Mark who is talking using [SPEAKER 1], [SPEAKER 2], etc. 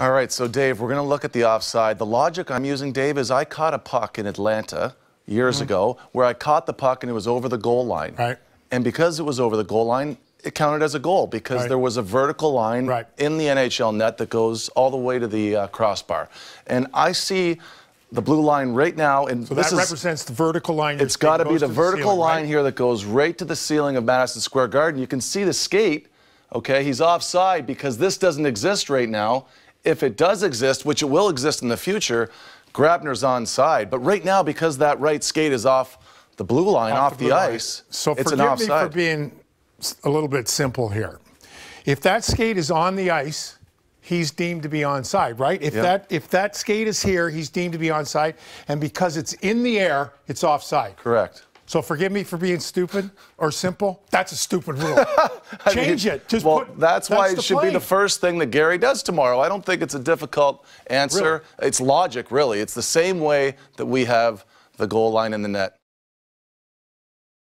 [SPEAKER 1] All right, so Dave, we're going to look at the offside. The logic I'm using, Dave, is I caught a puck in Atlanta years
[SPEAKER 2] Mm-hmm.
[SPEAKER 1] ago where I caught the puck and it was over the goal line.
[SPEAKER 2] Right.
[SPEAKER 1] And because it was over the goal line, it counted as a goal because
[SPEAKER 2] Right.
[SPEAKER 1] there was a vertical line
[SPEAKER 2] Right.
[SPEAKER 1] in the NHL net that goes all the way to the uh, crossbar. And I see the blue line right now, and
[SPEAKER 2] So
[SPEAKER 1] this
[SPEAKER 2] that
[SPEAKER 1] is,
[SPEAKER 2] represents the vertical line.
[SPEAKER 1] it's got to be
[SPEAKER 2] goes
[SPEAKER 1] the vertical
[SPEAKER 2] ceiling,
[SPEAKER 1] line
[SPEAKER 2] right?
[SPEAKER 1] here that goes right to the ceiling of Madison Square Garden. You can see the skate. Okay, he's offside because this doesn't exist right now. If it does exist, which it will exist in the future, Grabner's onside. But right now, because that right skate is off the blue line, off, the,
[SPEAKER 2] blue line.
[SPEAKER 1] ice,
[SPEAKER 2] So
[SPEAKER 1] it's an
[SPEAKER 2] forgive me for being a little bit simple here. If that skate is on the ice, he's deemed to be onside, right? If
[SPEAKER 1] Yeah.
[SPEAKER 2] that if that skate is here, he's deemed to be onside, and because it's in the air, it's offside.
[SPEAKER 1] Correct.
[SPEAKER 2] So forgive me for being stupid or simple. That's a stupid rule.
[SPEAKER 1] I mean,
[SPEAKER 2] Change it. Just
[SPEAKER 1] well,
[SPEAKER 2] put,
[SPEAKER 1] that's, why it should be the first thing that Gary does tomorrow. I don't think it's a difficult answer. It's logic, really. It's the same way that we have the goal line in the net.